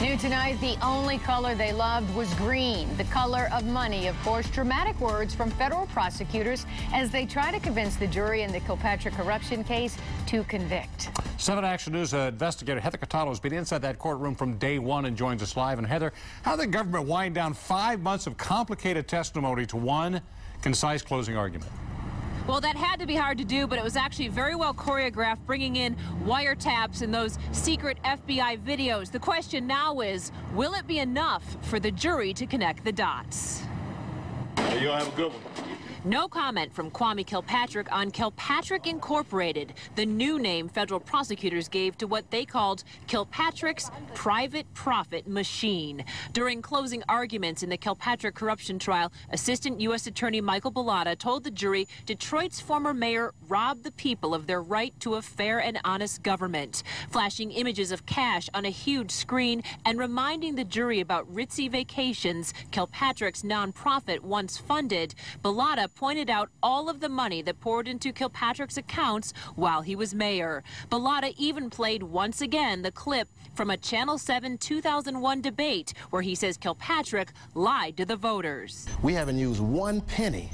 New tonight, the only color they loved was green, the color of money. Of course, dramatic words from federal prosecutors as they try to convince the jury in the Kilpatrick corruption case to convict. 7 Action News uh, investigator Heather Catalano has been inside that courtroom from day one and joins us live. And Heather, how did the government wind down five months of complicated testimony to one concise closing argument? Well, that had to be hard to do, but it was actually very well choreographed, bringing in wiretaps and those secret FBI videos. The question now is, will it be enough for the jury to connect the dots? You'll have a good one. No comment from Kwame Kilpatrick on Kilpatrick Incorporated, the new name federal prosecutors gave to what they called Kilpatrick's private profit machine. During closing arguments in the Kilpatrick corruption trial, Assistant U.S. Attorney Michael Bullotta told the jury Detroit's former mayor robbed the people of their right to a fair and honest government, flashing images of cash on a huge screen and reminding the jury about ritzy vacations Kilpatrick's nonprofit once funded. Bullotta pointed out all of the money that poured into Kilpatrick's accounts while he was mayor. Bullotta even played once again the clip from a Channel 7 2001 debate where he says Kilpatrick lied to the voters. We haven't used one penny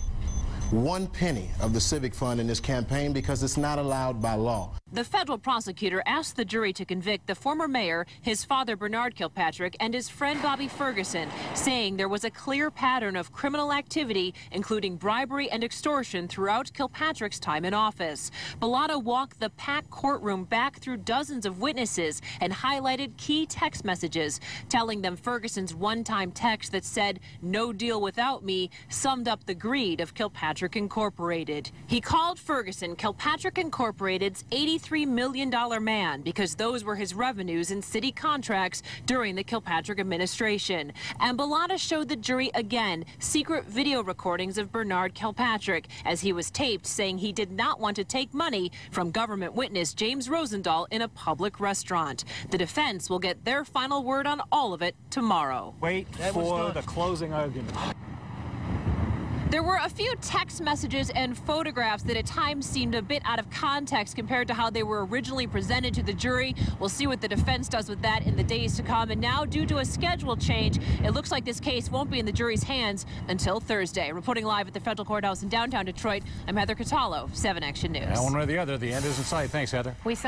one penny of the civic fund in this campaign because it's not allowed by law. The federal prosecutor asked the jury to convict the former mayor, his father Bernard Kilpatrick, and his friend Bobby Ferguson, saying there was a clear pattern of criminal activity, including bribery and extortion, throughout Kilpatrick's time in office. Bullotta walked the packed courtroom back through dozens of witnesses and highlighted key text messages, telling them Ferguson's one-time text that said, no deal without me, summed up the greed of Kilpatrick Incorporated. He called Ferguson Kilpatrick Incorporated's 83 $3 million man because those were his revenues in city contracts during the Kilpatrick administration. And Bullotta showed the jury again secret video recordings of Bernard Kilpatrick as he was taped saying he did not want to take money from government witness James Rosendall in a public restaurant. The defense will get their final word on all of it tomorrow. Wait for the closing argument. There were a few text messages and photographs that at times seemed a bit out of context compared to how they were originally presented to the jury. We'll see what the defense does with that in the days to come. And now, due to a schedule change, it looks like this case won't be in the jury's hands until Thursday. Reporting live at the federal courthouse in downtown Detroit, I'm Heather Catalano, 7 Action News. one way or the other, the end is in sight. Thanks, Heather. We saw